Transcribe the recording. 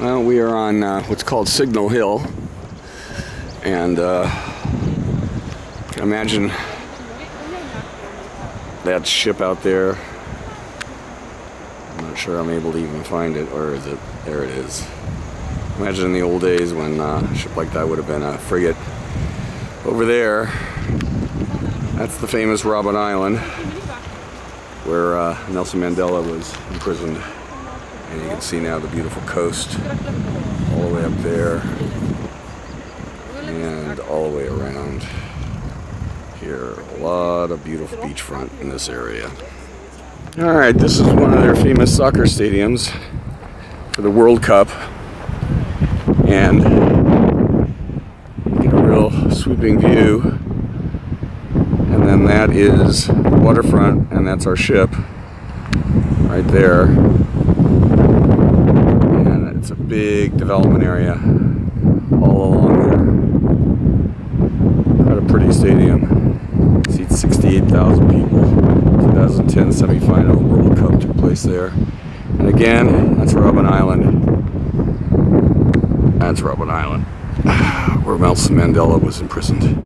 Well, we are on uh, what's called Signal Hill, and uh, imagine that ship out there. I'm not sure I'm able to even find it, or is it? There it is. Imagine in the old days when uh, a ship like that would have been a frigate. Over there, that's the famous Robben Island, where uh, Nelson Mandela was imprisoned. And you can see now the beautiful coast all the way up there and all the way around here. A lot of beautiful beachfront in this area. All right, this is one of their famous soccer stadiums for the World Cup. And get a real sweeping view. And then that is the waterfront, and that's our ship right there. It's a big development area all along there. Quite a pretty stadium. Seats 68,000 people. 2010 semifinal World Cup took place there. And again, that's Robben Island. That's Robben Island, where Nelson Mandela was imprisoned.